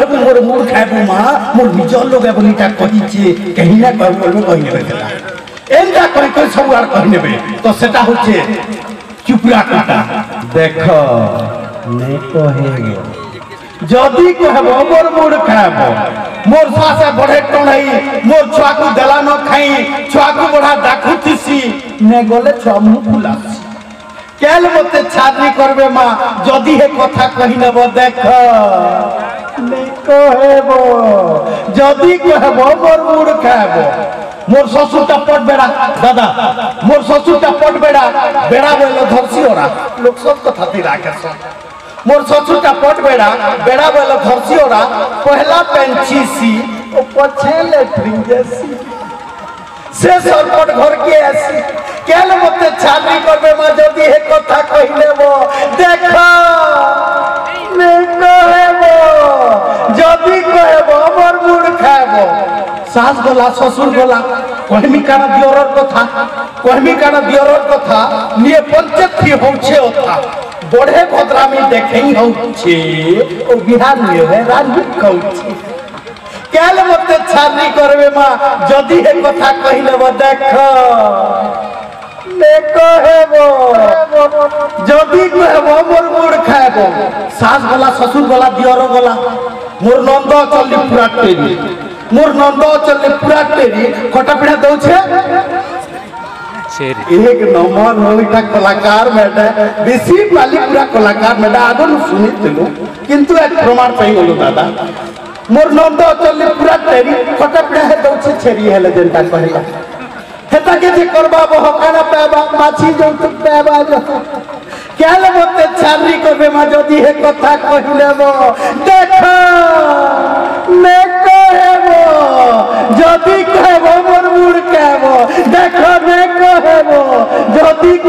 ହେବୁ ମୋର ମୁଡ଼ ଖାଇବୁ ମା ମୋ ନିଜର ଲୋକ ବୋଲି ଏଇଟା କହିଛେ କେହି ନା କହିବୁ କହିନେବେ ସେଟା ଏନ୍ତା କରି କରି ସବୁ ଆଡ଼ କହିନେବେ ତ ସେଟା ହଉଛେ ଚୁପୁରା କଟା ଦେଖ ଯଦି କହିବ ମୋର ମୁଡ଼ ଖାଇବ মোর শ্বাসে বড়ে টণাই মোর ছুয়াকু দেলা ন খাই ছুয়াকু বড়া ডাকুতিছি নে গলে ছুয়া মু ফুলাছি কেল মতে ছাড়নি করবে মা যদি হে কথা কহিনব দেখ কহেব, যদি কহেব, মোর মুড় খাব মোর শ্বশুরটা পট বেড়া, দাদা, মোর শ্বশুরটা পট বেড়া বেড়া বলে ধরছি ওরা। লোক সব রাখে সব মোর শ্বশুরটা পট বেড়া বেড়া বলে ধরছি ওরা। পহলা পেঞ্চিসি ও পছে লেট্রিন যাসি সে সরপট ঘরকে আসি। কেন মতে ছাড়ি করবে মা যদি হে কথা শাস গলা, শ্বশুর গলা, কহমি কানা দিয়রর কথা, কহমি কানা দিয়রর কথা, নিয়ে পঞ্চায়েত হচ্ছে ওথা? বড়ে ভদ্রামি দেখেই হচ্ছে, ও বিহার নিয়ে রাজনীতি কৌছে কেন মতে ছাড়নি করবে মা? যদি হে কথা কহি নেব দেখ যদি কহেব, মোর মুড় খাইব। শাস গলা, শ্বশুর গলা দিয়র গলা, মোর নন্দ চলি পুরা টেরি मोर नंद चले पूरा तेरी खटापिड़ा दौछे एक नंबर होइटा कलाकार मेटा बेसी पाली पूरा कलाकार मेटा आदन सुनित लो किंतु एक प्रमाण पाई गलो दादा। मोर नंद चले पूरा तेरी खटापिड़ा है दौछे छेरी हेले जनता कहला हेता के जे करबा बहकाना पाबा माछी जों तु पाबा जो। क्या लगते छारी करबे मा जदी हे कथा कहिलेबो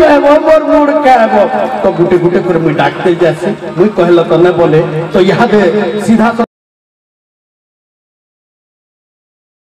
কহেব মোর মুড় কহেব তো গুটে গুটে করে মুই ডাকতে যাসি মুই কহিল তো নে বলে তো ইহাদে সিধা